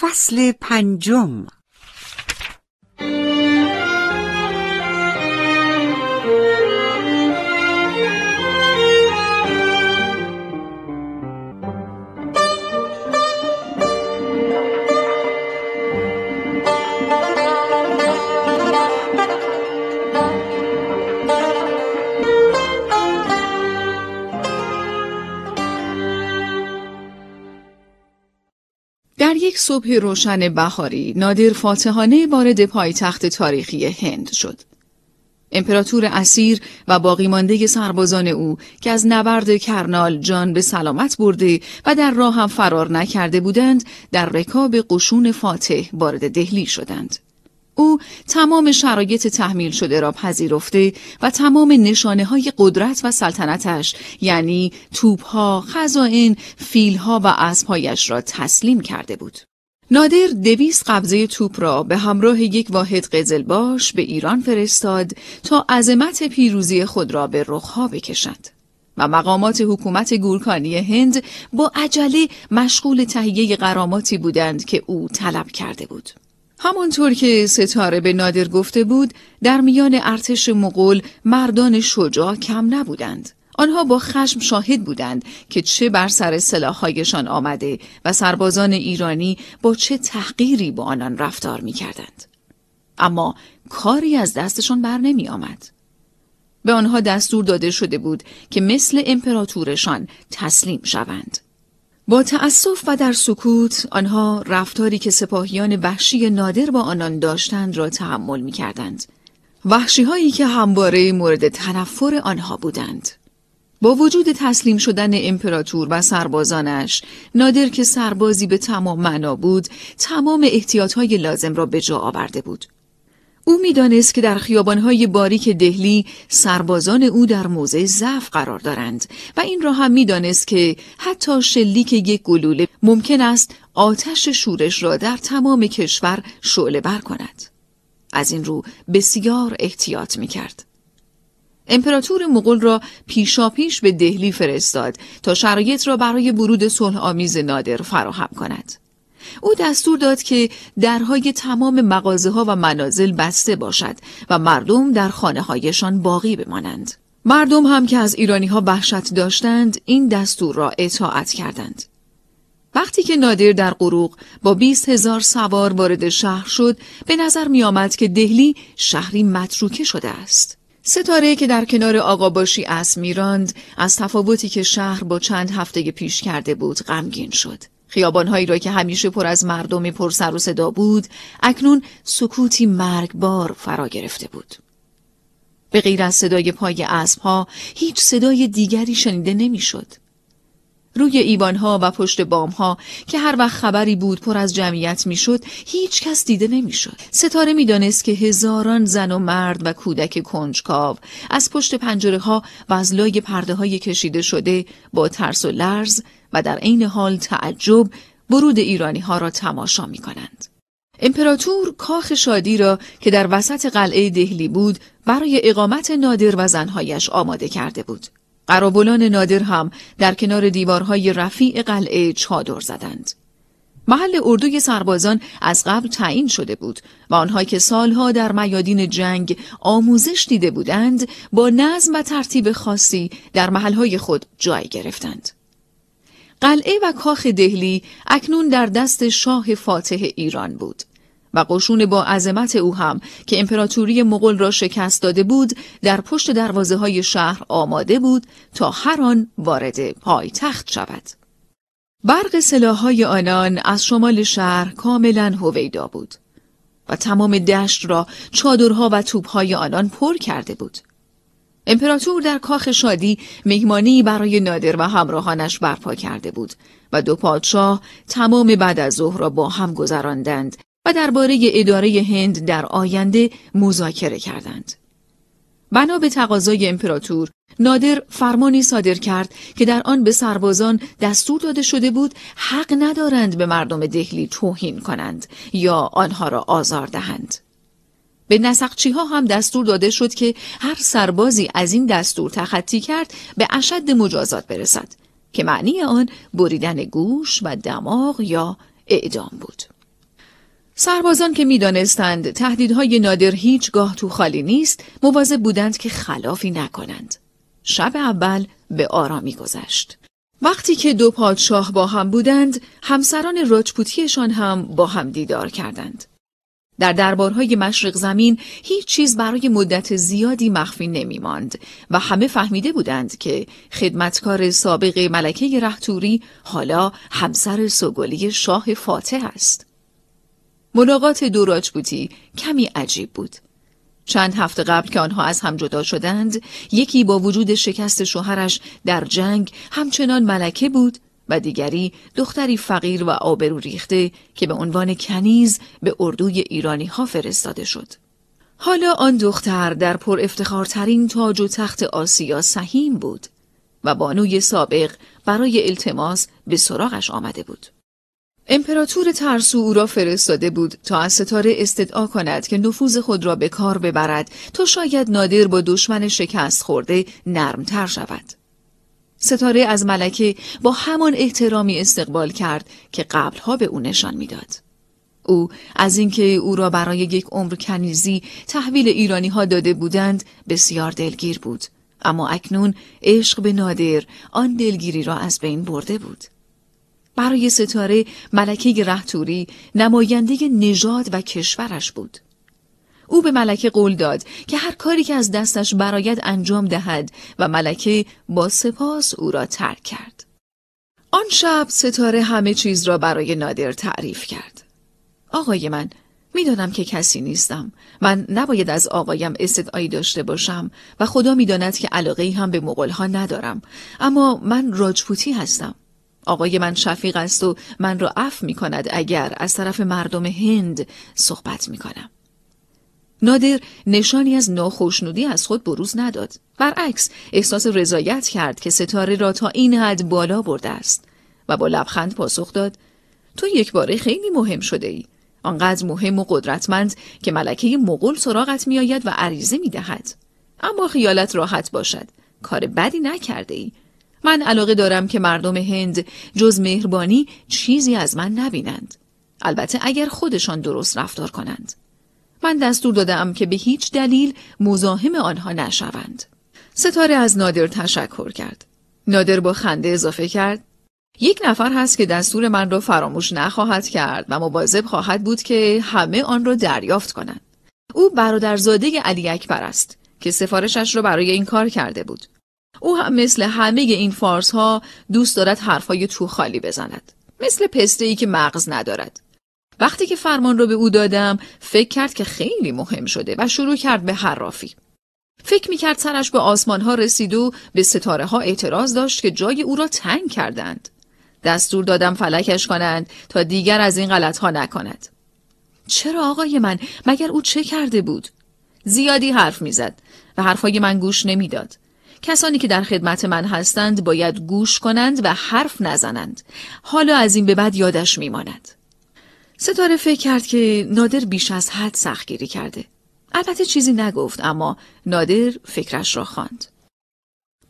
فصل پنجم یک صبح روشن بهاری نادر فاتحانه وارد پایتخت تاریخی هند شد. امپراتور اسیر و باقی مانده سربازان او که از نبرد کرنال جان به سلامت برده و در راه هم فرار نکرده بودند در رکاب قشون فاتح وارد دهلی شدند. او تمام شرایط تحمیل شده را پذیرفته و تمام نشانه های قدرت و سلطنتش یعنی توپها، خزائن، فیلها و اسبهایش را تسلیم کرده بود. نادر دویست قبضه توپ را به همراه یک واحد قزلباش به ایران فرستاد تا عظمت پیروزی خود را به رخها بکشد. و مقامات حکومت گورکانی هند با عجله مشغول تهیه قراماتی بودند که او طلب کرده بود. همانطور که ستاره به نادر گفته بود در میان ارتش مغول مردان شجاع کم نبودند. آنها با خشم شاهد بودند که چه بر سر سلاحهایشان آمده و سربازان ایرانی با چه تحقیری با آنان رفتار می کردند. اما کاری از دستشان بر نمی آمد. به آنها دستور داده شده بود که مثل امپراتورشان تسلیم شوند. با تأسف و در سکوت آنها رفتاری که سپاهیان وحشی نادر با آنان داشتند را تحمل می کردند. وحشی هایی که همواره مورد تنفر آنها بودند. با وجود تسلیم شدن امپراتور و سربازانش نادر که سربازی به تمام معنا بود تمام احتیاطهای لازم را به جا آورده بود او می‌دانست که در خیابانهای باریک دهلی سربازان او در موضع ضعف قرار دارند و این را هم می‌دانست که حتی شلیک یک گلوله ممکن است آتش شورش را در تمام کشور شعله بر کند. از این رو بسیار احتیاط می کرد. امپراتور مغول را پیشاپیش به دهلی فرستاد تا شرایط را برای ورود صلح آمیز نادر فراهم کند. او دستور داد که درهای تمام مغازه ها و منازل بسته باشد و مردم در خانه هایشان باقی بمانند. مردم هم که از ایرانی ها وحشت داشتند این دستور را اطاعت کردند. وقتی که نادر در قروق با بیست هزار سوار وارد شهر شد به نظر می آمد که دهلی شهری متروکه شده است. ستاره که در کنار آقا باشی اسب میراند از تفاوتی که شهر با چند هفته پیش کرده بود غمگین شد. خیابانهایی را که همیشه پر از مردم پر سر و صدا بود اکنون سکوتی مرگبار فرا گرفته بود به غیر از صدای پای اسبها هیچ صدای دیگری شنیده نمی‌شد. روی ایوانها و پشت بامها که هر وقت خبری بود پر از جمعیت می‌شد هیچ کس دیده نمی‌شد. ستاره می‌دانست که هزاران زن و مرد و کودک کنجکاو از پشت پنجره ها و از لای پرده های کشیده شده با ترس و لرز و در عین حال تعجب ورود ایرانی ها را تماشا می کنند. امپراتور کاخ شادی را که در وسط قلعه دهلی بود برای اقامت نادر و زنهایش آماده کرده بود. قرابلان نادر هم در کنار دیوارهای رفیع قلعه چادر زدند. محل اردوی سربازان از قبل تعیین شده بود و آنها که سالها در میادین جنگ آموزش دیده بودند با نظم و ترتیب خاصی در محلهای خود جای گرفتند. قلعه و کاخ دهلی اکنون در دست شاه فاتح ایران بود و قشون با عظمت او هم که امپراتوری مغول را شکست داده بود در پشت دروازه های شهر آماده بود تا هر آن وارد پایتخت شود. برق سلاحهای آنان از شمال شهر کاملا هویدا بود و تمام دشت را چادرها و توپهای آنان پر کرده بود. امپراتور در کاخ شادی مهمانی برای نادر و همراهانش برپا کرده بود و دو پادشاه تمام بعد از ظهر را با هم گذراندند و درباره اداره هند در آینده مذاکره کردند. بنا به تقاضای امپراتور نادر فرمانی صادر کرد که در آن به سربازان دستور داده شده بود حق ندارند به مردم دهلی توهین کنند یا آنها را آزار دهند. به نسقچی ها هم دستور داده شد که هر سربازی از این دستور تخطی کرد به اشد مجازات برسد که معنی آن بریدن گوش و دماغ یا اعدام بود. سربازان که می‌دانستند تهدیدهای نادر هیچگاه تو خالی نیست مواظب بودند که خلافی نکنند. شب اول به آرامی گذشت وقتی که دو پادشاه با هم بودند همسران راجپوتیشان هم با هم دیدار کردند. در دربارهای مشرق زمین هیچ چیز برای مدت زیادی مخفی نمی ماند و همه فهمیده بودند که خدمتکار سابق ملکه رهتوری حالا همسر سوگلی شاه فاتح است. ملاقات راجپوتی کمی عجیب بود. چند هفته قبل که آنها از هم جدا شدند، یکی با وجود شکست شوهرش در جنگ همچنان ملکه بود و دیگری دختری فقیر و آبرو ریخته که به عنوان کنیز به اردوی ایرانی ها فرستاده شد. حالا آن دختر در پر افتخارترین تاج و تخت آسیا سهیم بود و بانوی سابق برای التماس به سراغش آمده بود. امپراتور ترسو او را فرستاده بود تا از ستاره استدعا کند که نفوذ خود را به کار ببرد تا شاید نادر با دشمن شکست خورده نرمتر شود. ستاره از ملکه با همان احترامی استقبال کرد که قبلها به او نشان می‌داد. او از اینکه او را برای یک عمر کنیزی تحویل ایرانی ها داده بودند بسیار دلگیر بود اما اکنون عشق به نادر آن دلگیری را از بین برده بود برای ستاره ملکه رهتوری نماینده نژاد و کشورش بود او به ملکه قول داد که هر کاری که از دستش براید انجام دهد و ملکه با سپاس او را ترک کرد. آن شب ستاره همه چیز را برای نادر تعریف کرد. آقای من می‌دانم که کسی نیستم. من نباید از آقایم استدعایی داشته باشم و خدا می‌داند که علاقه هم به مغلها ندارم. اما من راجپوتی هستم. آقای من شفیق است و من را عفو می کند اگر از طرف مردم هند صحبت می کنم. نادر نشانی از ناخشنودی از خود بروز نداد. برعکس احساس رضایت کرد که ستاره را تا این حد بالا برده است و با لبخند پاسخ داد تو یک باره خیلی مهم شده ای. آنقدر مهم و قدرتمند که ملکه مغول سراغت میآید و عریضه می دهد. اما خیالت راحت باشد. کار بدی نکرده ای. من علاقه دارم که مردم هند جز مهربانی چیزی از من نبینند. البته اگر خودشان درست رفتار کنند. من دستور دادم که به هیچ دلیل مزاحم آنها نشوند. ستاره از نادر تشکر کرد. نادر با خنده اضافه کرد یک نفر هست که دستور من را فراموش نخواهد کرد و مواظب خواهد بود که همه آن را دریافت کنند. او برادرزاده علی اکبر است که سفارشش را برای این کار کرده بود. او هم مثل همه این فارس ها دوست دارد حرفای تو خالی بزند. مثل پسته ای که مغز ندارد. وقتی که فرمان رو به او دادم فکر کرد که خیلی مهم شده و شروع کرد به حرافی. فکر می کرد سرش به آسمان ها رسید و به ستاره ها اعتراض داشت که جای او را تنگ کردند. دستور دادم فلکش کنند تا دیگر از این غلط ها نکند. چرا آقای من مگر او چه کرده بود؟ زیادی حرف می‌زد و حرفای من گوش نمی‌داد. کسانی که در خدمت من هستند باید گوش کنند و حرف نزنند. حالا از این به بعد یادش میماند. ستاره فکر کرد که نادر بیش از حد سختگیری کرده. البته چیزی نگفت اما نادر فکرش را خواند.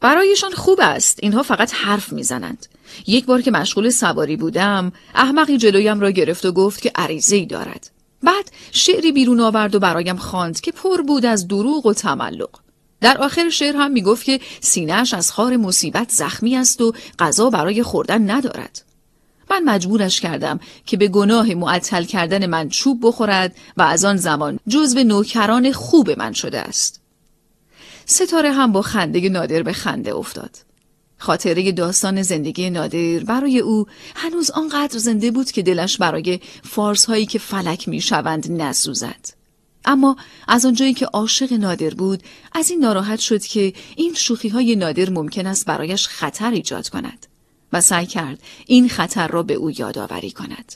برایشان خوب است اینها فقط حرف می‌زنند یک بار که مشغول سواری بودم احمقی جلویم را گرفت و گفت که عریضه دارد بعد شعری بیرون آورد و برایم خواند که پر بود از دروغ و تملق در آخر شعر هم می‌گفت که سینهش از خار مصیبت زخمی است و غذا برای خوردن ندارد من مجبورش کردم که به گناه معطل کردن من چوب بخورد و از آن زمان جزو نوکران خوب من شده است. ستاره هم با خنده نادر به خنده افتاد. خاطره داستان زندگی نادر برای او هنوز آنقدر زنده بود که دلش برای فارس هایی که فلک می شوند نسوزد. اما از آنجایی که عاشق نادر بود از این ناراحت شد که این شوخی های نادر ممکن است برایش خطر ایجاد کند. و سعی کرد این خطر را به او یادآوری کند.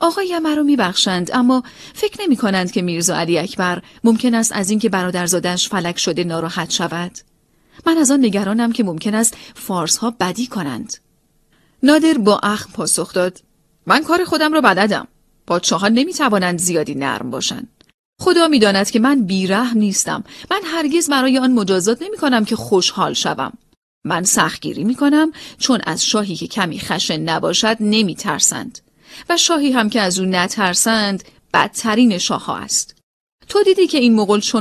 آقای مرا میبخشند اما فکر نمی کنند که میرزا علی اکبر ممکن است از اینکه برادرزادش فلک شده ناراحت شود. من از آن نگرانم که ممکن است فارس ها بدی کنند. نادر با اخم پاسخ داد من کار خودم را بلدم. نمی توانند زیادی نرم باشند. خدا می‌داند که من بیره نیستم. من هرگز برای آن مجازات نمی کنم که خوشحال شوم. من سختگیری می کنم چون از شاهی که کمی خشن نباشد نمی ترسند و شاهی هم که از او نترسند بدترین شاه است تو دیدی که این مغول چون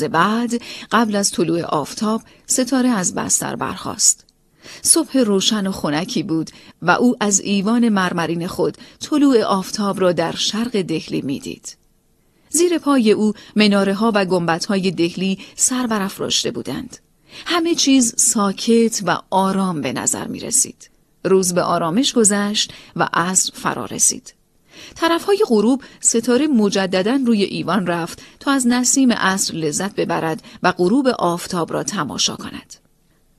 بعد قبل از طلوع آفتاب ستاره از بستر برخاست. صبح روشن و خنکی بود و او از ایوان مرمرین خود طلوع آفتاب را در شرق دهلی می‌دید. زیر پای او مناره ها و گمبت های دهلی سر برافراشته بودند. همه چیز ساکت و آرام به نظر می رسید. روز به آرامش گذشت و عصر فرا رسید. طرفهای غروب ستاره مجددا روی ایوان رفت تا از نسیم عصر لذت ببرد و غروب آفتاب را تماشا کند.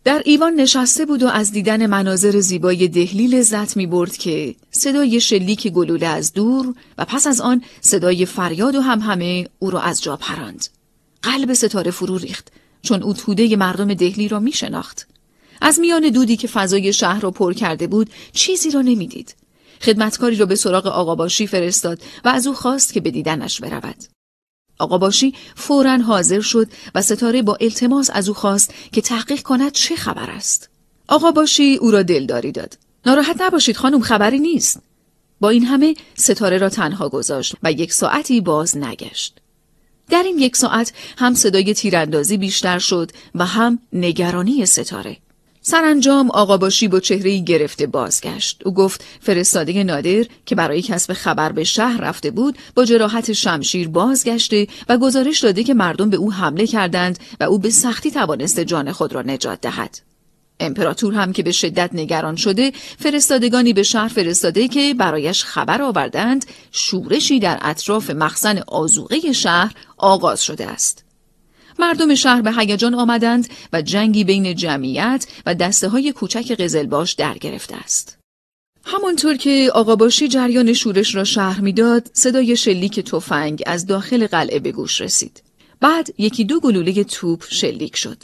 در ایوان نشسته بود و از دیدن مناظر زیبای دهلی لذت می برد که صدای شلیک گلوله از دور و پس از آن صدای فریاد و همه او را از جا پراند. قلب ستاره فرو ریخت چون او توده مردم دهلی را می شناخت. از میان دودی که فضای شهر را پر کرده بود چیزی را نمی‌دید. خدمتکاری را به سراغ آقاباشی فرستاد و از او خواست که به دیدنش برود. آقاباشی فورا حاضر شد و ستاره با التماس از او خواست که تحقیق کند چه خبر است. آقاباشی او را دلداری داد. ناراحت نباشید خانم خبری نیست. با این همه ستاره را تنها گذاشت و یک ساعتی باز نگشت. در این یک ساعت هم صدای تیراندازی بیشتر شد و هم نگرانی ستاره. سرانجام آقا باشی با چهره گرفته بازگشت. او گفت فرستاده نادر که برای کسب خبر به شهر رفته بود با جراحت شمشیر بازگشته و گزارش داده که مردم به او حمله کردند و او به سختی توانسته جان خود را نجات دهد. امپراتور هم که به شدت نگران شده فرستادگانی به شهر فرستاده که برایش خبر آوردند شورشی در اطراف مخزن آزوقه شهر آغاز شده است. مردم شهر به هیجان آمدند و جنگی بین جمعیت و دسته های کوچک قزلباش در گرفته است. همانطور که آقاباشی جریان شورش را شهر می‌داد، صدای شلیک تفنگ از داخل قلعه به گوش رسید. بعد یکی دو گلوله توپ شلیک شد.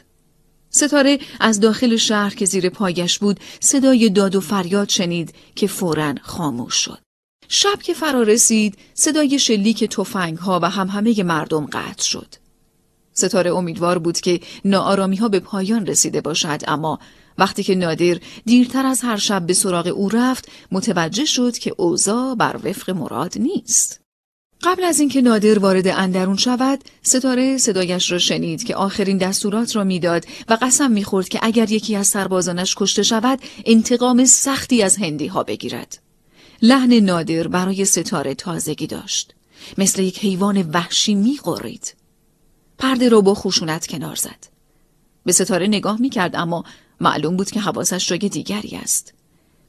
ستاره از داخل شهر که زیر پایش بود صدای داد و فریاد شنید که فورا خاموش شد. شب که فرا رسید صدای شلیک تفنگ ها و همه مردم قطع شد. ستاره امیدوار بود که ناآرامی ها به پایان رسیده باشد اما وقتی که نادر دیرتر از هر شب به سراغ او رفت متوجه شد که اوضاع بر وفق مراد نیست. قبل از اینکه نادر وارد اندرون شود، ستاره صدایش را شنید که آخرین دستورات را می‌داد و قسم می‌خورد که اگر یکی از سربازانش کشته شود، انتقام سختی از هندی ها بگیرد. لحن نادر برای ستاره تازگی داشت. مثل یک حیوان وحشی میقرید. پرده را با خشونت کنار زد. به ستاره نگاه می کرد اما معلوم بود که حواسش جای دیگری است.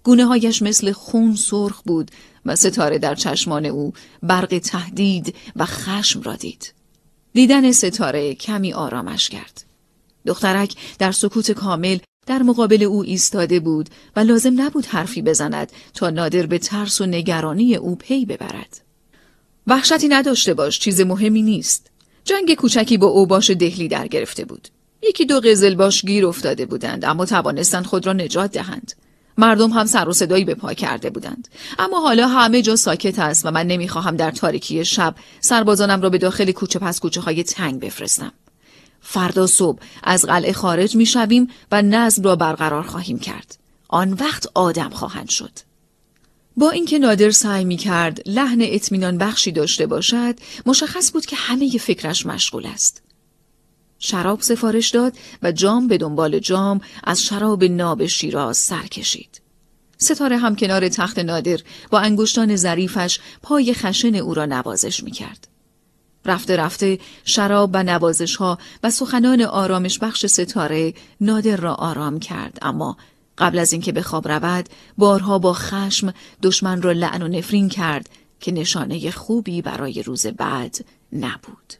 گونه هایش مثل خون سرخ بود و ستاره در چشمان او برق تهدید و خشم را دید. دیدن ستاره کمی آرامش کرد. دخترک در سکوت کامل در مقابل او ایستاده بود و لازم نبود حرفی بزند تا نادر به ترس و نگرانی او پی ببرد. وحشتی نداشته باش چیز مهمی نیست. جنگ کوچکی با اوباش دهلی در گرفته بود. یکی دو باش گیر افتاده بودند اما توانستند خود را نجات دهند. مردم هم سر و صدایی به پا کرده بودند اما حالا همه جا ساکت است و من نمی‌خواهم در تاریکی شب سربازانم را به داخل کوچه پس کوچه های تنگ بفرستم فردا صبح از قلعه خارج می‌شویم و نظم را برقرار خواهیم کرد آن وقت آدم خواهند شد با اینکه نادر سعی می کرد لحن اطمینان بخشی داشته باشد مشخص بود که همه فکرش مشغول است شراب سفارش داد و جام به دنبال جام از شراب ناب شیراز سر کشید ستاره هم کنار تخت نادر با انگشتان ظریفش پای خشن او را نوازش می کرد. رفته رفته شراب و نوازش ها و سخنان آرامش بخش ستاره نادر را آرام کرد اما قبل از اینکه به خواب رود بارها با خشم دشمن را لعن و نفرین کرد که نشانه خوبی برای روز بعد نبود.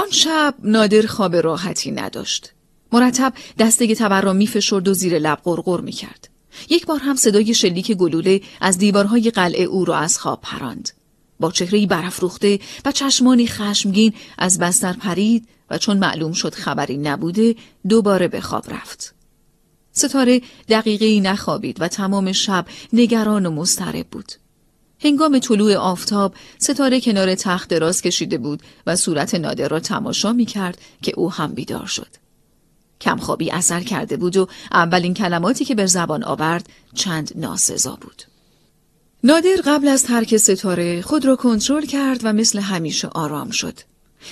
آن شب نادر خواب راحتی نداشت. مرتب دسته تبر را میفشرد و زیر لب قرقر می‌کرد. یک بار هم صدای شلیک گلوله از دیوارهای قلعه او را از خواب پراند. با چهرهی برافروخته و چشمانی خشمگین از بستر پرید و چون معلوم شد خبری نبوده دوباره به خواب رفت. ستاره دقیقه نخوابید و تمام شب نگران و مضطرب بود. هنگام طلوع آفتاب ستاره کنار تخت دراز کشیده بود و صورت نادر را تماشا می کرد که او هم بیدار شد. کمخوابی اثر کرده بود و اولین کلماتی که به زبان آورد چند ناسزا بود. نادر قبل از ترک ستاره خود را کنترل کرد و مثل همیشه آرام شد.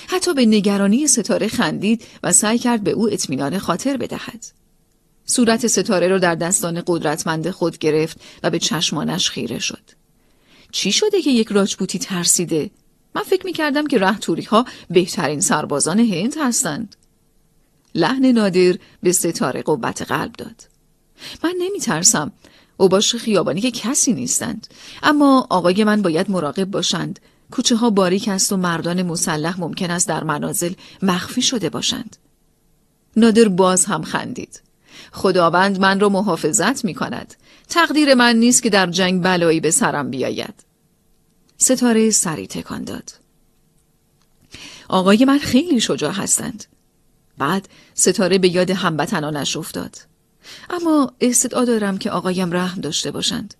حتی به نگرانی ستاره خندید و سعی کرد به او اطمینان خاطر بدهد. صورت ستاره را در دستان قدرتمند خود گرفت و به چشمانش خیره شد. چی شده که یک راجپوتی ترسیده؟ من فکر می کردم که رهتوری ها بهترین سربازان هند هستند. لحن نادر به ستاره قوت قلب داد. من نمی ترسم. اوباش خیابانی که کسی نیستند. اما آقای من باید مراقب باشند. کوچه ها باریک است و مردان مسلح ممکن است در منازل مخفی شده باشند. نادر باز هم خندید. خداوند من را محافظت می کند. تقدیر من نیست که در جنگ بلایی به سرم بیاید. ستاره سری تکان داد. آقای من خیلی شجاع هستند. بعد ستاره به یاد هموطنانش افتاد. اما استدعا دارم که آقایم رحم داشته باشند.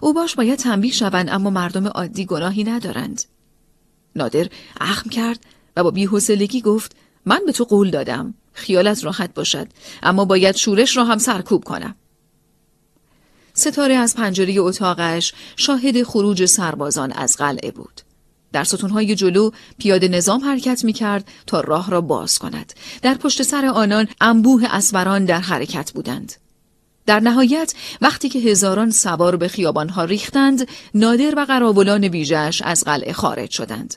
او باش باید تنبیه شوند اما مردم عادی گناهی ندارند. نادر اخم کرد و با بیحوصلگی گفت من به تو قول دادم. خیالت راحت باشد اما باید شورش را هم سرکوب کنم. ستاره از پنجره اتاقش شاهد خروج سربازان از قلعه بود. در ستونهای جلو پیاده نظام حرکت می کرد تا راه را باز کند. در پشت سر آنان انبوه اسبران در حرکت بودند. در نهایت وقتی که هزاران سوار به خیابانها ریختند، نادر و قرابلان ویژش از قلعه خارج شدند.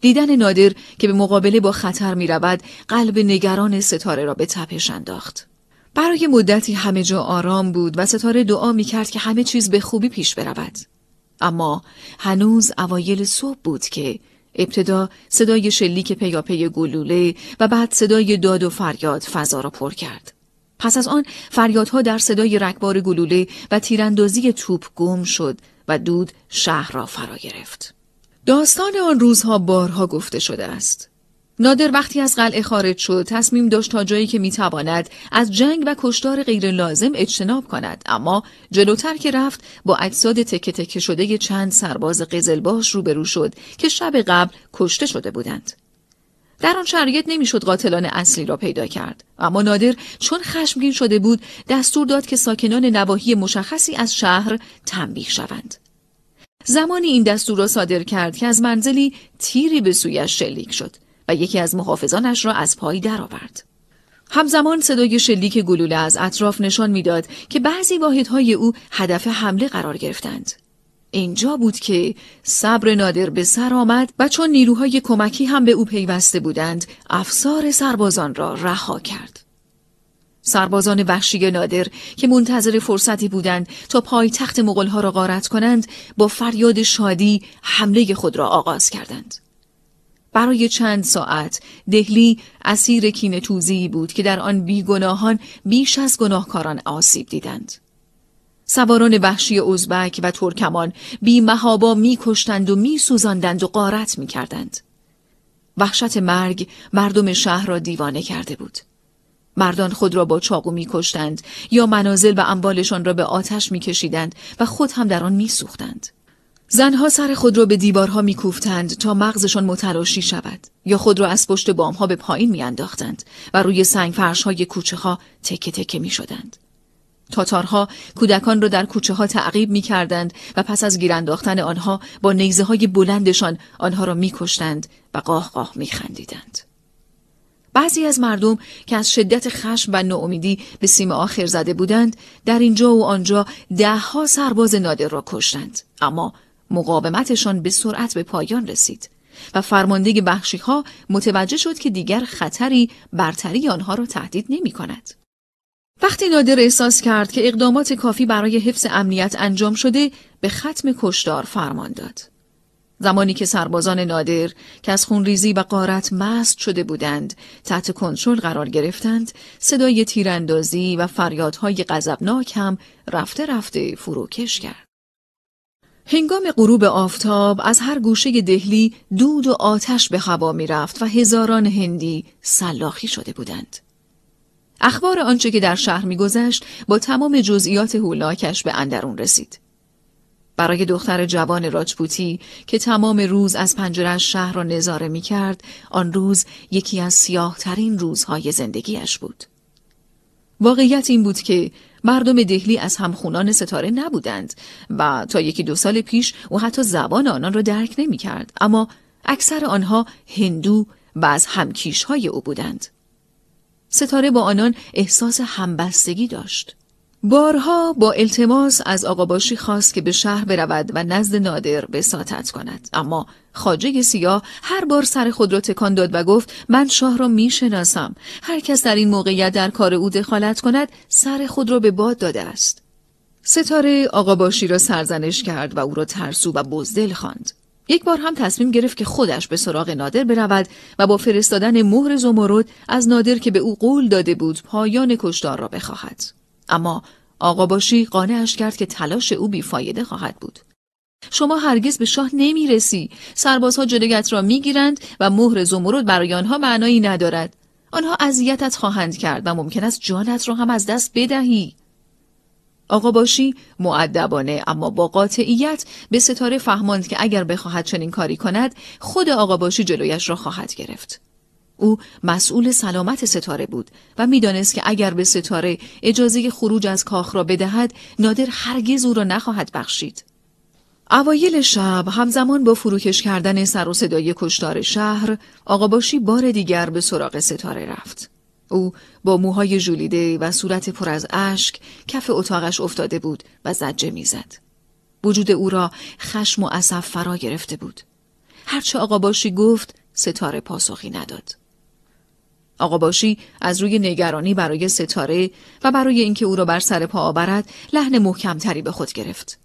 دیدن نادر که به مقابله با خطر می رود، قلب نگران ستاره را به تپش انداخت. برای مدتی همه جا آرام بود و ستاره دعا می کرد که همه چیز به خوبی پیش برود. اما هنوز اوایل صبح بود که ابتدا صدای شلیک پیاپی گلوله و بعد صدای داد و فریاد فضا را پر کرد. پس از آن فریادها در صدای رکبار گلوله و تیراندازی توپ گم شد و دود شهر را فرا گرفت. داستان آن روزها بارها گفته شده است. نادر وقتی از قلعه خارج شد تصمیم داشت تا جایی که می‌تواند از جنگ و کشتار غیر لازم اجتناب کند. اما جلوتر که رفت با اجساد تکه تکه شده چند سرباز قزلباش روبرو شد که شب قبل کشته شده بودند. در آن شرایط نمی‌شد قاتلان اصلی را پیدا کرد. اما نادر چون خشمگین شده بود دستور داد که ساکنان نواحی مشخصی از شهر تنبیه شوند. زمانی این دستور را صادر کرد که از منزلی تیری به سویش شلیک شد. و یکی از محافظانش را از پای درآورد. همزمان صدای شلیک گلوله از اطراف نشان می‌داد که بعضی واحدهای او هدف حمله قرار گرفتند. اینجا بود که صبر نادر به سر آمد و چون نیروهای کمکی هم به او پیوسته بودند افسار سربازان را رها کرد. سربازان وحشی نادر که منتظر فرصتی بودند تا پای تخت مغلها را غارت کنند با فریاد شادی حمله خود را آغاز کردند. برای چند ساعت دهلی اسیر کین توزی بود که در آن بیگناهان بیش از گناهکاران آسیب دیدند. سواران وحشی ازبک و ترکمان بی محابا می کشتند و می سوزندند و قارت می کردند. وحشت مرگ مردم شهر را دیوانه کرده بود. مردان خود را با چاقو می کشتند یا منازل و اموالشان را به آتش می کشیدند و خود هم در آن می سوختند. زنها سر خود را به دیوارها میکوفتند تا مغزشان متلاشی شود یا خود را از پشت بامها به پایین میانداختند و روی سنگ فرش های کوچه ها تکه تکه می شدند. تاتارها کودکان را در کوچه ها تعقیب می کردند و پس از گیرانداختن آنها با نیزه های بلندشان آنها را می کشتند و قاه قاه می خندیدند. بعضی از مردم که از شدت خشم و ناامیدی به سیم آخر زده بودند در اینجا و آنجا دهها سرباز نادر را کشتند اما مقاومتشان به سرعت به پایان رسید و فرمانده بخشی ها متوجه شد که دیگر خطری برتری آنها را تهدید نمی کند. وقتی نادر احساس کرد که اقدامات کافی برای حفظ امنیت انجام شده به ختم کشدار فرمان داد. زمانی که سربازان نادر که از خونریزی و قارت مست شده بودند تحت کنترل قرار گرفتند صدای تیراندازی و فریادهای غضبناک هم رفته رفته فروکش کرد هنگام غروب آفتاب از هر گوشه دهلی دود و آتش به هوا می رفت و هزاران هندی سلاخی شده بودند. اخبار آنچه که در شهر میگذشت با تمام جزئیات هولاکش به اندرون رسید. برای دختر جوان راجپوتی که تمام روز از پنجره شهر را نظاره می کرد، آن روز یکی از سیاه ترین روزهای زندگیش بود. واقعیت این بود که مردم دهلی از همخونان ستاره نبودند و تا یکی دو سال پیش او حتی زبان آنان را درک نمی کرد اما اکثر آنها هندو و از همکیش های او بودند. ستاره با آنان احساس همبستگی داشت. بارها با التماس از آقا باشی خواست که به شهر برود و نزد نادر بساتت کند. اما خاجه سیاه هر بار سر خود را تکان داد و گفت من شاه را می شناسم هر کس در این موقعیت در کار او دخالت کند سر خود را به باد داده است. ستاره آقا باشی را سرزنش کرد و او را ترسو و بزدل خواند. یک بار هم تصمیم گرفت که خودش به سراغ نادر برود و با فرستادن مهر زمرد از نادر که به او قول داده بود پایان کشدار را بخواهد. اما آقا باشی قانعش کرد که تلاش او بیفایده خواهد بود. شما هرگز به شاه نمی رسی. سربازها جلویت را می گیرند و مهر زمرد برای آنها معنایی ندارد. آنها اذیتت خواهند کرد و ممکن است جانت را هم از دست بدهی. آقا باشی معدبانه اما با قاطعیت به ستاره فهماند که اگر بخواهد چنین کاری کند خود آقا باشی جلویش را خواهد گرفت. او مسئول سلامت ستاره بود و می‌دانست که اگر به ستاره اجازه خروج از کاخ را بدهد نادر هرگز او را نخواهد بخشید. اوایل شب همزمان با فروکش کردن سر و صدای کشتار شهر آقاباشی بار دیگر به سراغ ستاره رفت. او با موهای ژولیده و صورت پر از اشک کف اتاقش افتاده بود و زجه می‌زد. وجود او را خشم و عصب فرا گرفته بود. هرچه آقاباشی گفت ستاره پاسخی نداد. آقا باشی از روی نگرانی برای ستاره و برای اینکه او را بر سر پا آورد لحن محکمتری به خود گرفت.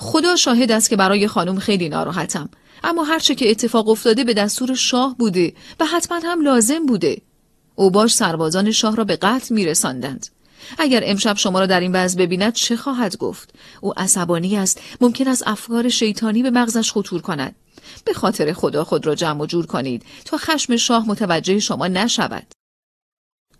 خدا شاهد است که برای خانم خیلی ناراحتم. اما هرچه که اتفاق افتاده به دستور شاه بوده و حتما هم لازم بوده. باش سربازان شاه را به قتل میرساندند. اگر امشب شما را در این وضع ببیند چه خواهد گفت؟ او عصبانی است. ممکن است افکار شیطانی به مغزش خطور کند. به خاطر خدا خود را جمع و جور کنید تا خشم شاه متوجه شما نشود.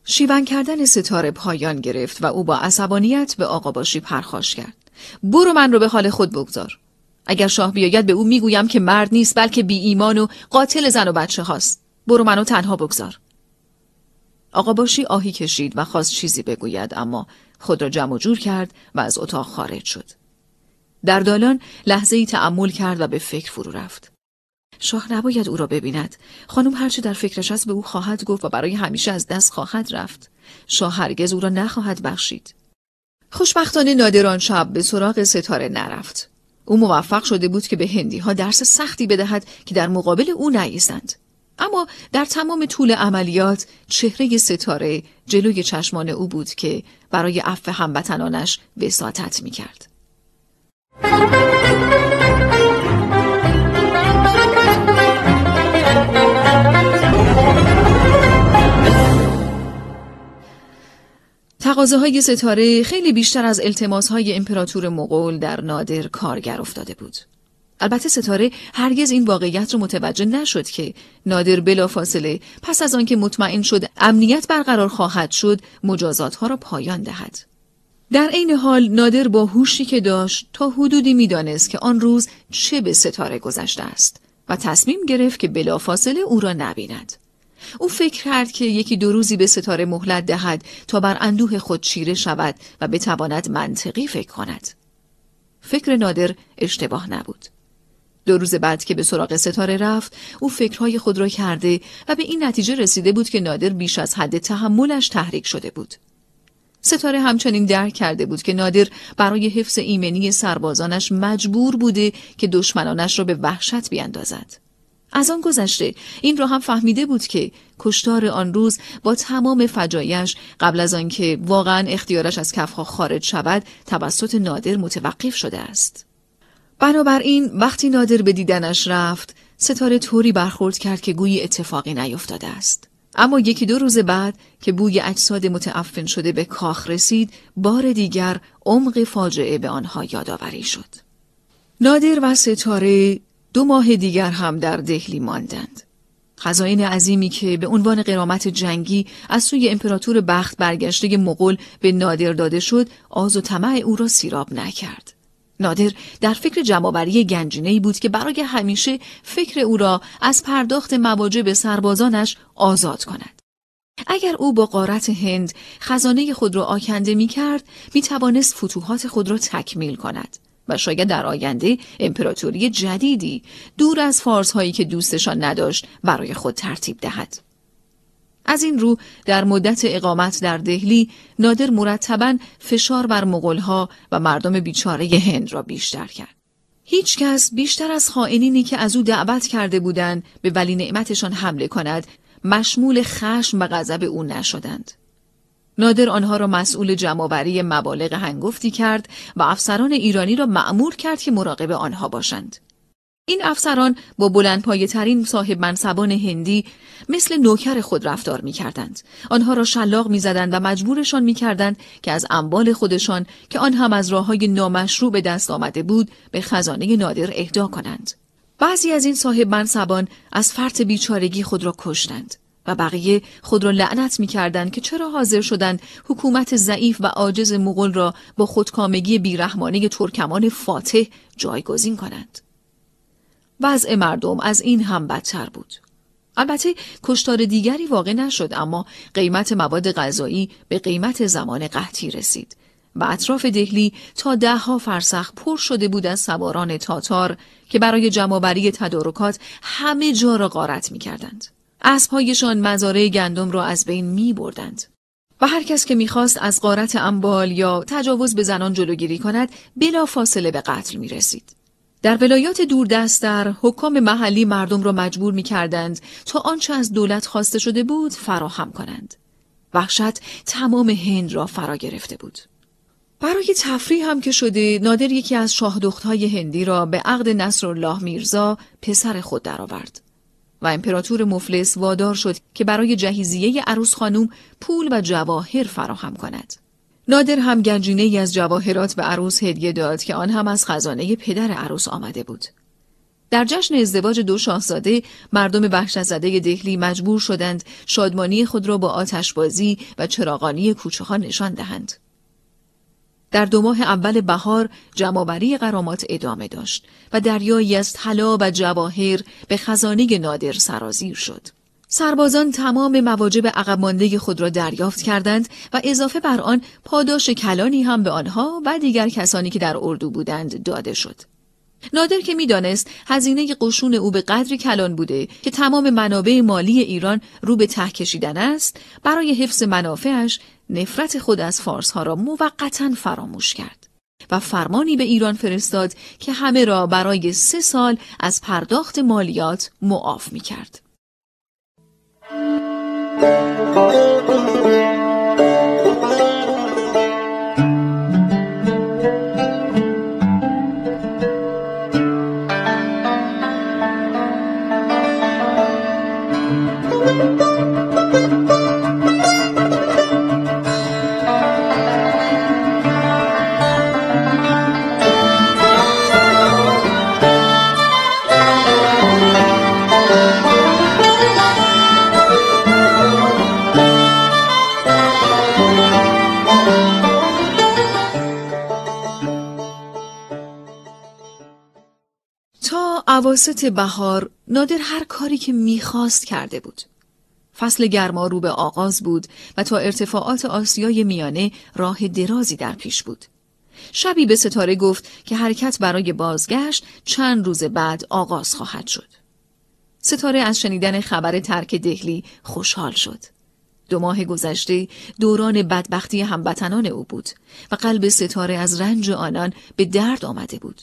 شیون کردن ستاره پایان گرفت و او با عصبانیت به آقا باشی پرخاش کرد. برو من رو به حال خود بگذار. اگر شاه بیاید به او می‌گویم که مرد نیست بلکه بی ایمان و قاتل زن و بچه هاست. برو منو تنها بگذار. آقا باشی آهی کشید و خواست چیزی بگوید اما خود را جمع جور کرد و از اتاق خارج شد. در دالان لحظه ای تعمل کرد و به فکر فرو رفت. شاه نباید او را ببیند. خانم هرچه در فکرش است به او خواهد گفت و برای همیشه از دست خواهد رفت. شاه هرگز او را نخواهد بخشید. خوشبختانه نادران شب به سراغ ستاره نرفت. او موفق شده بود که به هندی ها درس سختی بدهد که در مقابل او نایستند اما در تمام طول عملیات چهره ستاره جلوی چشمان او بود که برای عفو هموطنانش وساطت می کرد. تقاضه های ستاره خیلی بیشتر از التماس های امپراتور مغول در نادر کارگر افتاده بود. البته ستاره هرگز این واقعیت رو متوجه نشد که نادر بلا فاصله پس از آنکه مطمئن شد امنیت برقرار خواهد شد مجازات ها را پایان دهد. در عین حال نادر با هوشی که داشت تا حدودی می‌دانست که آن روز چه به ستاره گذشته است و تصمیم گرفت که بلافاصله او را نبیند. او فکر کرد که یکی دو روزی به ستاره مهلت دهد تا بر اندوه خود چیره شود و بتواند منطقی فکر کند. فکر نادر اشتباه نبود. دو روز بعد که به سراغ ستاره رفت او فکرهای خود را کرده و به این نتیجه رسیده بود که نادر بیش از حد تحملش تحریک شده بود ستاره همچنین درک کرده بود که نادر برای حفظ ایمنی سربازانش مجبور بوده که دشمنانش را به وحشت بیاندازد. از آن گذشته این را هم فهمیده بود که کشتار آن روز با تمام فجایش قبل از آنکه واقعا اختیارش از کفها خارج شود توسط نادر متوقف شده است. بنابراین وقتی نادر به دیدنش رفت ستاره طوری برخورد کرد که گویی اتفاقی نیفتاده است. اما یکی دو روز بعد که بوی اجساد متعفن شده به کاخ رسید بار دیگر عمق فاجعه به آنها یادآوری شد نادر و ستاره دو ماه دیگر هم در دهلی ماندند. خزاین عظیمی که به عنوان قرامت جنگی از سوی امپراتور بخت برگشته مغول به نادر داده شد آز و طمع او را سیراب نکرد. نادر در فکر جمعآوری گنجینه‌ای بود که برای همیشه فکر او را از پرداخت مواجب سربازانش آزاد کند. اگر او با قارت هند خزانه خود را آکنده می کرد، می توانست فتوحات خود را تکمیل کند. و شاید در آینده امپراتوری جدیدی دور از فارس هایی که دوستشان نداشت برای خود ترتیب دهد. از این رو در مدت اقامت در دهلی نادر مرتبا فشار بر مغلها و مردم بیچاره هند را بیشتر کرد. هیچ کس بیشتر از خائنینی که از او دعوت کرده بودند به ولی نعمتشان حمله کند مشمول خشم و غضب او نشدند. نادر آنها را مسئول جمعآوری مبالغ هنگفتی کرد و افسران ایرانی را مأمور کرد که مراقب آنها باشند. این افسران با بلندپایه ترین صاحب منصبان هندی مثل نوکر خود رفتار می کردند. آنها را شلاق می زدند و مجبورشان می کردند که از اموال خودشان که آن هم از راه های نامشروع به دست آمده بود به خزانه نادر اهدا کنند. بعضی از این صاحب منصبان از فرط بیچارگی خود را کشتند و بقیه خود را لعنت می کردند که چرا حاضر شدند حکومت ضعیف و عاجز مغول را با خودکامگی بیرحمانه ترکمان فاتح جایگزین کنند. وضع مردم از این هم بدتر بود. البته کشتار دیگری واقع نشد اما قیمت مواد غذایی به قیمت زمان قحطی رسید و اطراف دهلی تا ده ها فرسخ پر شده بود از سواران تاتار که برای جمعآوری تدارکات همه جا را غارت می کردند. اسبهایشان مزارع گندم را از بین می بردند. و هر کس که می‌خواست از غارت انبال یا تجاوز به زنان جلوگیری کند بلا فاصله به قتل می رسید. در ولایات دوردستر حکام محلی مردم را مجبور می کردند تا آنچه از دولت خواسته شده بود فراهم کنند. وحشت تمام هند را فرا گرفته بود. برای تفریح هم که شده نادر یکی از شاهدختهای هندی را به عقد نصرالله میرزا پسر خود درآورد و امپراتور مفلس وادار شد که برای جهیزیه عروس خانم پول و جواهر فراهم کند. نادر هم گنجینه ای از جواهرات به عروس هدیه داد که آن هم از خزانه پدر عروس آمده بود. در جشن ازدواج دو شاهزاده مردم وحشت زده دهلی مجبور شدند شادمانی خود را با آتشبازی و چراغانی کوچه ها نشان دهند. در دو ماه اول بهار جمعآوری قرامات ادامه داشت و دریایی از طلا و جواهر به خزانه نادر سرازیر شد. سربازان تمام مواجب عقب مانده خود را دریافت کردند و اضافه بر آن پاداش کلانی هم به آنها و دیگر کسانی که در اردو بودند داده شد. نادر که می‌دانست هزینه قشون او به قدری کلان بوده که تمام منابع مالی ایران رو به ته کشیدن است برای حفظ منافعش نفرت خود از فارس ها را موقتا فراموش کرد و فرمانی به ایران فرستاد که همه را برای سه سال از پرداخت مالیات معاف می کرد. عواست بهار نادر هر کاری که می‌خواست کرده بود. فصل گرما رو به آغاز بود و تا ارتفاعات آسیای میانه راه درازی در پیش بود. شبی به ستاره گفت که حرکت برای بازگشت چند روز بعد آغاز خواهد شد. ستاره از شنیدن خبر ترک دهلی خوشحال شد. دو ماه گذشته دوران بدبختی هموطنان او بود و قلب ستاره از رنج آنان به درد آمده بود.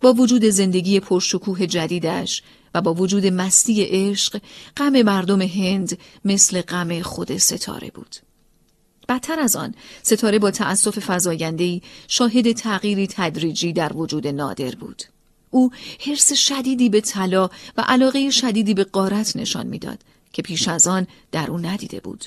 با وجود زندگی پرشکوه جدیدش و با وجود مستی عشق غم مردم هند مثل غم خود ستاره بود. بدتر از آن ستاره با تأسف فضایندهی شاهد تغییری تدریجی در وجود نادر بود. او حرس شدیدی به طلا و علاقه شدیدی به قارت نشان می‌داد که پیش از آن در او ندیده بود.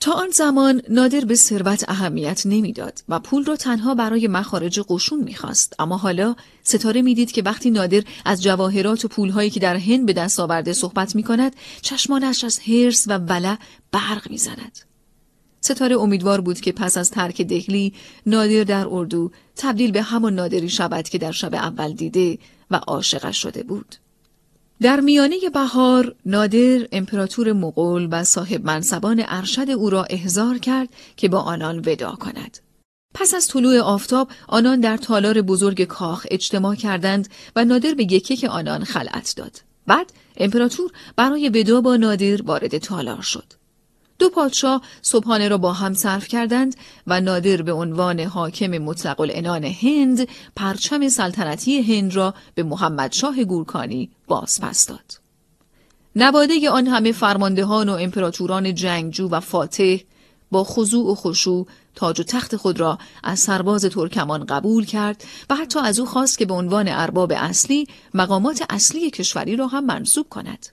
تا آن زمان نادر به ثروت اهمیت نمی‌داد و پول را تنها برای مخارج قشون می‌خواست. اما حالا ستاره می‌دید که وقتی نادر از جواهرات و پولهایی که در هند به دست آورده صحبت می‌کند چشمانش از هرس و ولع برق می‌زند. ستاره امیدوار بود که پس از ترک دهلی نادر در اردو تبدیل به همان نادری شود که در شب اول دیده و عاشقش شده بود. در میانه بهار نادر امپراتور مغول و صاحب منصبان ارشد او را احضار کرد که با آنان ودا کند. پس از طلوع آفتاب آنان در تالار بزرگ کاخ اجتماع کردند و نادر به یکی که آنان خلعت داد. بعد امپراتور برای ودا با نادر وارد تالار شد. دو پادشاه صبحانه را با هم صرف کردند و نادر به عنوان حاکم مطلق الانان هند پرچم سلطنتی هند را به محمد شاه گورکانی باز پس داد. نواده آن همه فرماندهان و امپراتوران جنگجو و فاتح با خضوع و خشوع تاج و تخت خود را از سرباز ترکمان قبول کرد و حتی از او خواست که به عنوان ارباب اصلی مقامات اصلی کشوری را هم منصوب کند.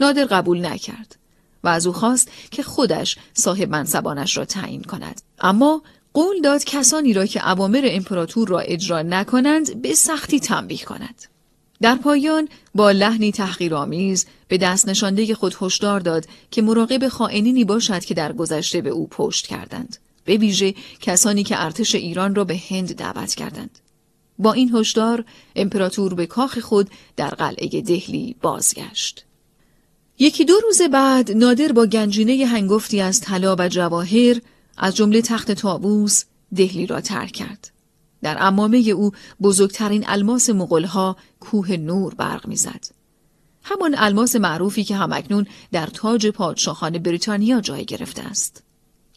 نادر قبول نکرد. و از او خواست که خودش صاحب منصبانش را تعیین کند. اما قول داد کسانی را که اوامر امپراتور را اجرا نکنند به سختی تنبیه کند. در پایان با لحنی تحقیرآمیز به دست نشانده خود هشدار داد که مراقب خائنینی باشد که در گذشته به او پشت کردند. به ویژه کسانی که ارتش ایران را به هند دعوت کردند. با این هشدار امپراتور به کاخ خود در قلعه دهلی بازگشت. یکی دو روز بعد نادر با گنجینه هنگفتی از طلا و جواهر از جمله تخت تابوس دهلی را ترک کرد. در امامه او بزرگترین الماس مغلها کوه نور برق می‌زد. همان الماس معروفی که همکنون در تاج پادشاهان بریتانیا جای گرفته است.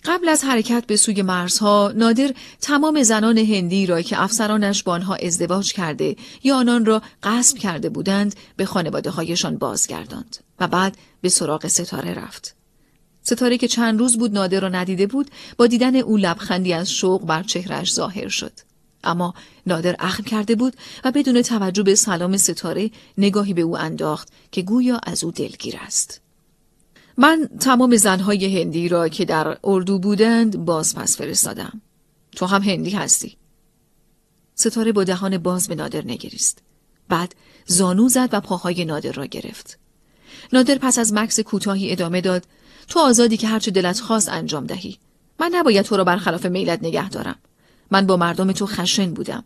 قبل از حرکت به سوی مرزها نادر تمام زنان هندی را که افسرانش با آنها ازدواج کرده یا آنان را غصب کرده بودند به خانواده هایشان بازگرداند و بعد به سراغ ستاره رفت. ستاره که چند روز بود نادر را ندیده بود با دیدن او لبخندی از شوق بر چهرش ظاهر شد. اما نادر اخم کرده بود و بدون توجه به سلام ستاره نگاهی به او انداخت که گویا از او دلگیر است. من تمام زنهای هندی را که در اردو بودند باز پس فرستادم. تو هم هندی هستی. ستاره با دهان باز به نادر نگریست. بعد زانو زد و پاهای نادر را گرفت. نادر پس از مکس کوتاهی ادامه داد تو آزادی که هرچه دلت خواست انجام دهی. من نباید تو را برخلاف میلت نگه دارم. من با مردم تو خشن بودم.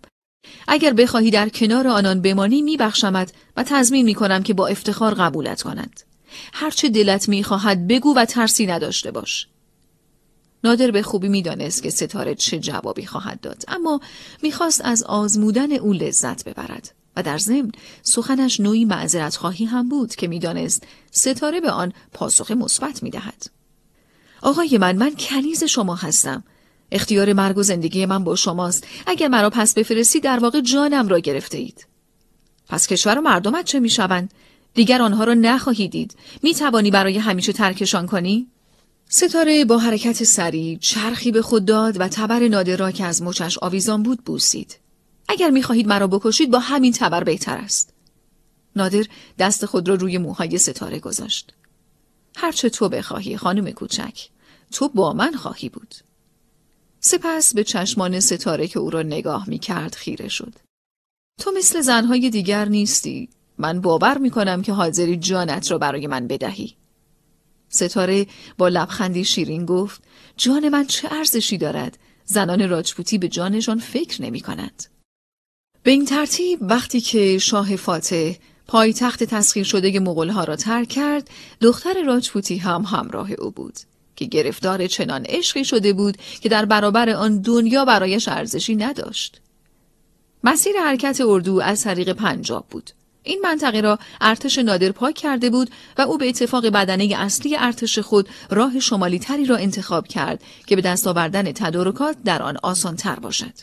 اگر بخواهی در کنار آنان بمانی میبخشمت و تضمین می‌کنم که با افتخار قبولت کنند. هرچه دلت می‌خواهد بگو و ترسی نداشته باش. نادر به خوبی می‌دانست که ستاره چه جوابی خواهد داد اما می‌خواست از آزمودن او لذت ببرد و در ضمن سخنش نوعی معذرت خواهی هم بود که می‌دانست ستاره به آن پاسخ مثبت می‌دهد. آقای من من کنیز شما هستم. اختیار مرگ و زندگی من با شماست. اگر مرا پس بفرستی در واقع جانم را گرفته اید. پس کشور و مردمت چه می‌شوند؟ دیگر آنها را نخواهی دید می توانی برای همیشه ترکشان کنی؟ ستاره با حرکت سریع چرخی به خود داد و تبر نادر را که از مچش آویزان بود بوسید. اگر می خواهید مرا بکشید با همین تبر بهتر است. نادر دست خود را روی موهای ستاره گذاشت. هرچه تو بخواهی خانم کوچک تو با من خواهی بود. سپس به چشمان ستاره که او را نگاه می کرد خیره شد. تو مثل زنهای دیگر نیستی من باور می کنم که حاضری جانت را برای من بدهی. ستاره با لبخندی شیرین گفت جان من چه ارزشی دارد؟ زنان راجپوتی به جانشان فکر نمی کند. به این ترتیب وقتی که شاه فاتح پای تخت تسخیر شده ها را ترک کرد، دختر راجپوتی هم همراه او بود. که گرفتار چنان عشقی شده بود که در برابر آن دنیا برایش ارزشی نداشت. مسیر حرکت اردو از طریق پنجاب بود. این منطقه را ارتش نادر پاک کرده بود و او به اتفاق بدنه اصلی ارتش خود راه شمالی تری را انتخاب کرد که به دست آوردن تدارکات در آن آسان تر باشد.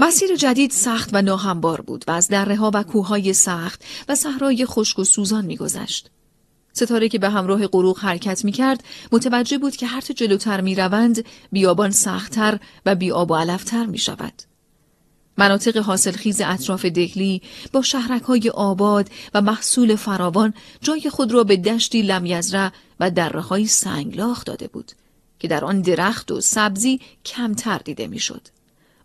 مسیر جدید سخت و ناهموار بود و از دره ها و کوههای سخت و صحرای خشک و سوزان میگذشت. ستاره که به همراه غروق حرکت می کرد متوجه بود که هرچه جلوتر می روند بیابان سختتر و بیاب و علفتر می شود. مناطق حاصلخیز اطراف دهلی با شهرک های آباد و محصول فراوان جای خود را به دشتی لمیزره و دره های سنگلاخ داده بود که در آن درخت و سبزی کمتر دیده می‌شد.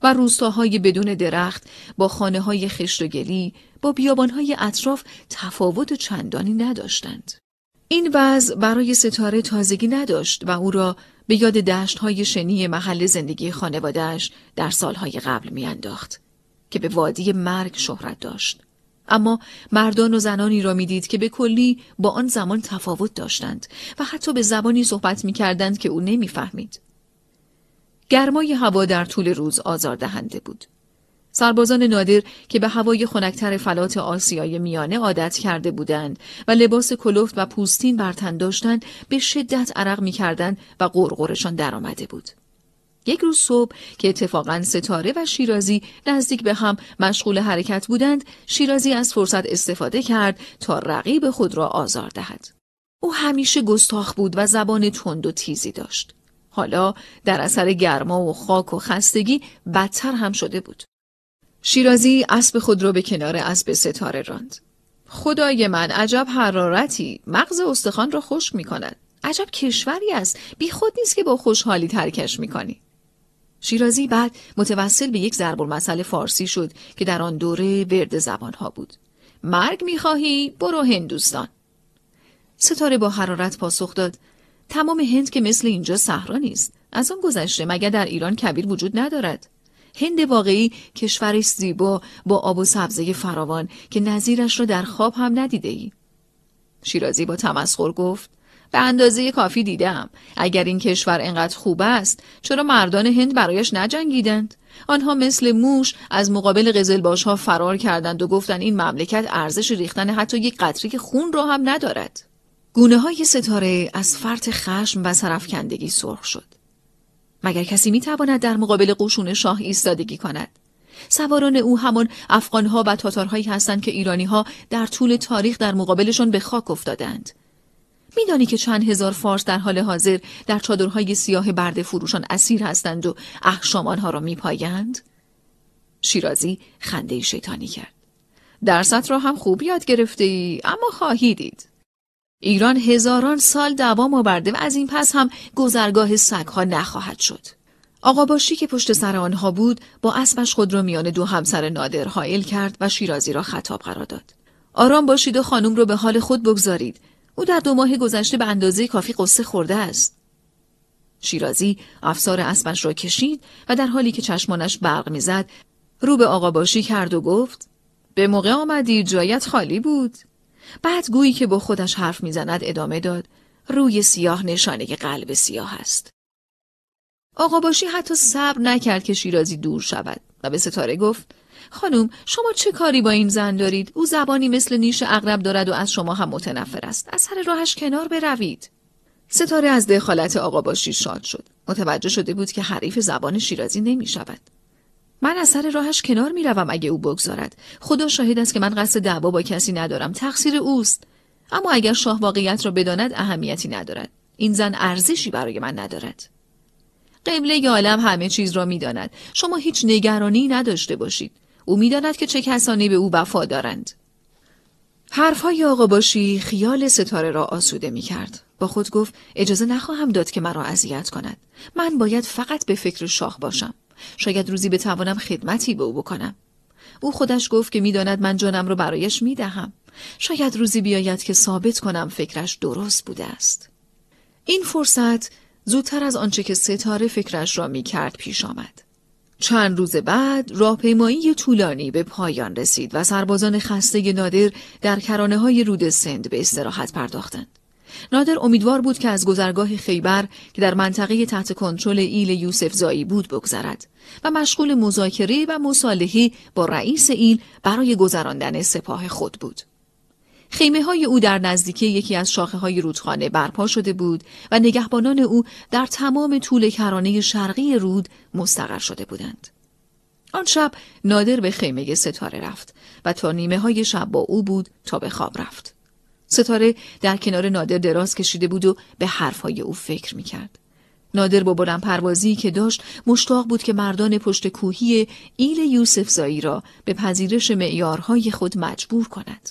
و روستاهای بدون درخت با خانه های خشت و گلی با بیابانهای اطراف تفاوت چندانی نداشتند. این وضع برای ستاره تازگی نداشت و او را به یاد دشت های شنی محل زندگی خانوادهش در سالهای قبل میانداخت که به وادی مرگ شهرت داشت. اما مردان و زنانی را می‌دید که به کلی با آن زمان تفاوت داشتند و حتی به زبانی صحبت می کردند که او نمی‌فهمید. گرمای هوا در طول روز آزاردهنده بود. سربازان نادر که به هوای خنکتر فلات آسیای میانه عادت کرده بودند و لباس کلفت و پوستین بر تن داشتند به شدت عرق می‌کردند و قرقرشان درآمده بود. یک روز صبح که اتفاقا ستاره و شیرازی نزدیک به هم مشغول حرکت بودند شیرازی از فرصت استفاده کرد تا رقیب خود را آزار دهد. او همیشه گستاخ بود و زبان تند و تیزی داشت. حالا در اثر گرما و خاک و خستگی بدتر هم شده بود. شیرازی اسب خود را به کنار اسب ستاره راند. خدای من عجب حرارتی مغز استخوان را خشک می کند. عجب کشوری است بی خود نیست که با خوشحالی ترکش می کنی. شیرازی بعد متوسل به یک ضرب المثل فارسی شد که در آن دوره ورد زبان ها بود. مرگ می‌خواهی برو هندوستان. ستاره با حرارت پاسخ داد تمام هند که مثل اینجا صحرا نیست. از آن گذشته مگر در ایران کبیر وجود ندارد. هند واقعی کشوری زیبا با آب و سبزه فراوان که نظیرش را در خواب هم ندیده ای. شیرازی با تمسخر گفت به اندازه کافی دیدم. اگر این کشور انقدر خوب است چرا مردان هند برایش نجنگیدند؟ آنها مثل موش از مقابل قزلباش ها فرار کردند و گفتند این مملکت ارزش ریختن حتی یک قطره خون را هم ندارد. گونه های ستاره از فرط خشم و سرفکندگی سرخ شد. مگر کسی می تواند در مقابل قشون شاه ایستادگی کند؟ سواران او همان افغانها و تاتارهایی هستند که ایرانیها در طول تاریخ در مقابلشان به خاک افتادند. میدانی که چند هزار فارس در حال حاضر در چادرهای سیاه برده فروشان اسیر هستند و احشام آنها را میپایند؟ شیرازی خنده شیطانی کرد. درست را هم خوب یاد گرفته ای اما خواهی دید. ایران هزاران سال دوام آورده و از این پس هم گذرگاه سگها نخواهد شد. آقا باشی که پشت سر آنها بود با اسبش خود را میان دو همسر نادر حائل کرد و شیرازی را خطاب قرار داد. آرام باشید و خانم را به حال خود بگذارید. او در دو ماه گذشته به اندازه کافی قصه خورده است. شیرازی افسار اسبش را کشید و در حالی که چشمانش برق می‌زد رو به آقا باشی کرد و گفت به موقع آمدی جایت خالی بود بعد گویی که با خودش حرف می‌زند ادامه داد روی سیاه نشانه قلب سیاه است. آقا باشی حتی صبر نکرد که شیرازی دور شود و به ستاره گفت خانم شما چه کاری با این زن دارید؟ او زبانی مثل نیش اغرب دارد و از شما هم متنفر است. از سر راهش کنار بروید. ستاره از دخالت آقا باشی شاد شد. متوجه شده بود که حریف زبان شیرازی نمی شود. من از سر راهش کنار می‌روم اگه او بگذارد. خدا شاهد است که من قصد دعوا با کسی ندارم. تقصیر اوست. اما اگر شاه واقعیت را بداند اهمیتی ندارد. این زن ارزشی برای من ندارد. قبله عالم همه چیز را می‌داند. شما هیچ نگرانی نداشته باشید. او می‌داند که چه کسانی به او وفا دارند. حرفهای آقا باشی خیال ستاره را آسوده می کرد. با خود گفت اجازه نخواهم داد که مرا اذیت کند. من باید فقط به فکر شاه باشم. شاید روزی بتوانم خدمتی به او بکنم. او خودش گفت که می‌داند من جانم رو برایش می‌دهم. شاید روزی بیاید که ثابت کنم فکرش درست بوده است. این فرصت زودتر از آنچه که ستاره فکرش را می‌کرد پیش آمد. چند روز بعد راهپیمایی طولانی به پایان رسید و سربازان خسته نادر در کرانه های رود سند به استراحت پرداختند. نادر امیدوار بود که از گذرگاه خیبر که در منطقه تحت کنترل ایل یوسف زایی بود بگذرد و مشغول مذاکره و مصالحه با رئیس ایل برای گذراندن سپاه خود بود. خیمه های او در نزدیکی یکی از شاخه های رودخانه برپا شده بود و نگهبانان او در تمام طول کرانه شرقی رود مستقر شده بودند. آن شب نادر به خیمه ستاره رفت و تا نیمه های شب با او بود تا به خواب رفت. ستاره در کنار نادر دراز کشیده بود و به حرفهای او فکر می کرد. نادر با بلند پروازی که داشت مشتاق بود که مردان پشت کوهی ایل یوسف زایی را به پذیرش معیارهای خود مجبور کند.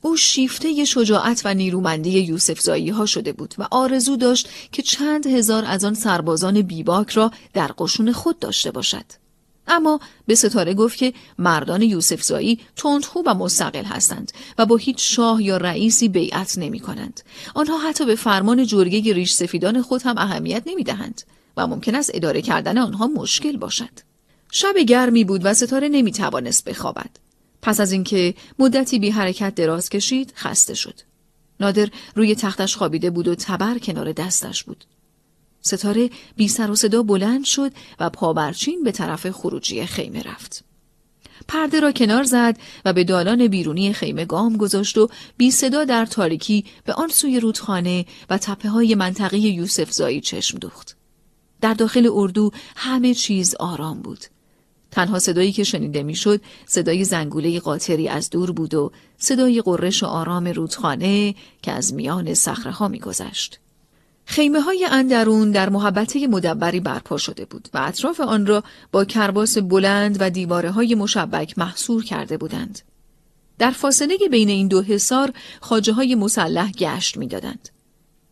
او شیفته شجاعت و نیرومندی یوسف زایی ها شده بود و آرزو داشت که چند هزار از آن سربازان بیباک را در قشون خود داشته باشد. اما به ستاره گفت که مردان یوسف زایی تندخو و مستقل هستند و با هیچ شاه یا رئیسی بیعت نمی کنند. آنها حتی به فرمان جرگه ریش سفیدان خود هم اهمیت نمی دهند و ممکن است اداره کردن آنها مشکل باشد. شب گرمی بود و ستاره نمی توانست بخوابد. پس از اینکه مدتی بی حرکت دراز کشید خسته شد. نادر روی تختش خوابیده بود و تبر کنار دستش بود. ستاره بی سر و صدا بلند شد و پابرچین به طرف خروجی خیمه رفت. پرده را کنار زد و به دالان بیرونی خیمه گام گذاشت و بی صدا در تاریکی به آن سوی رودخانه و تپه های منطقه یوسف زایی چشم دوخت. در داخل اردو همه چیز آرام بود. تنها صدایی که شنیده می‌شد صدای زنگوله قاطری از دور بود و صدای قررش آرام رودخانه که از میان صخره ها میگذشت. خیمه های اندرون در محبته مدبری برپا شده بود و اطراف آن را با کرباس بلند و دیواره های مشبک محصور کرده بودند. در فاصله بین این دو حصار خاجه های مسلح گشت می‌دادند.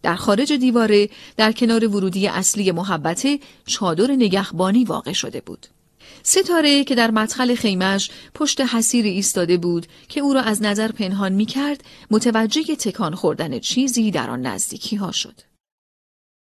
در خارج دیواره در کنار ورودی اصلی محبته چادر نگهبانی واقع شده بود. ستاره که در مدخل خیمش پشت حسیر ایستاده بود که او را از نظر پنهان می کرد متوجه تکان خوردن چیزی در آن نزدیکی ها شد.